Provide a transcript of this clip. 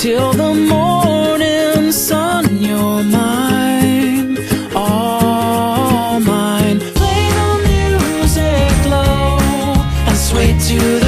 till the morning sun. You're mine, all mine. Play the music low and sway to the